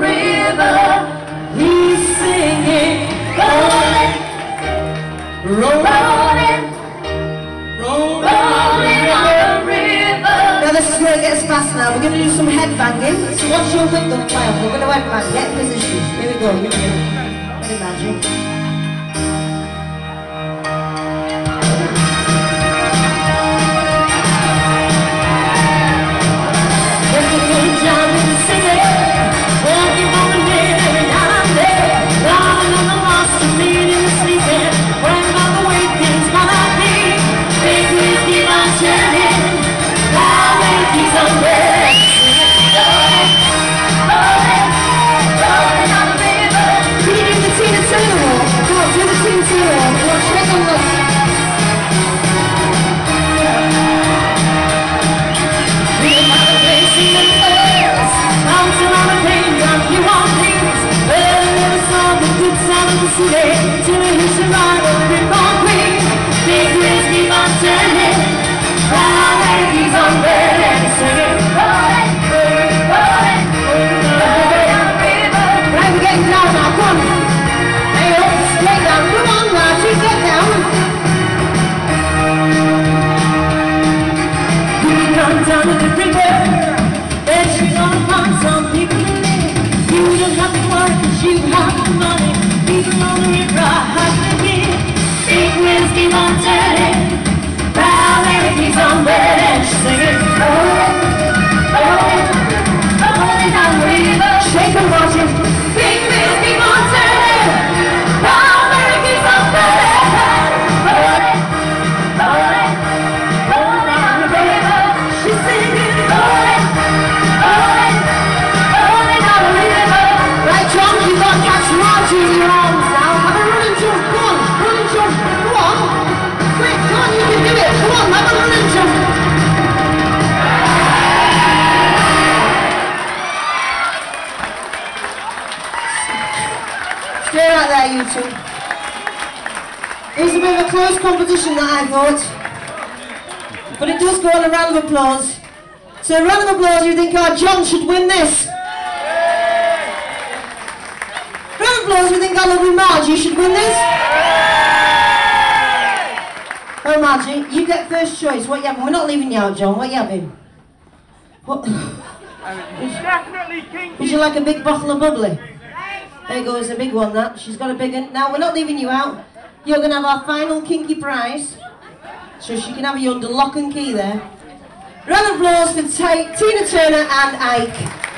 river. He's singing, rolling, rolling, rolling on the river. Now this is where it gets fast now. We're going to do some head banging. So watch your wind up fire. We're going to head bang. Get in position. Here we go. Side of Stay right there, you two. It was a bit of a close competition that I thought. But it does go on a round of applause. So a round of applause, you think, oh, John should win this. Round of applause, you think, oh, lovely Margy should win this. Oh, Margy, you get first choice. What you having? We're not leaving you out, John. What you having? What? Definitely Would you like a big bottle of bubbly? There you go, it's a big one, that. She's got a big one. Now, we're not leaving you out. You're going to have our final kinky prize. So she can have you under lock and key there. Round of applause for Tina Turner and Ike.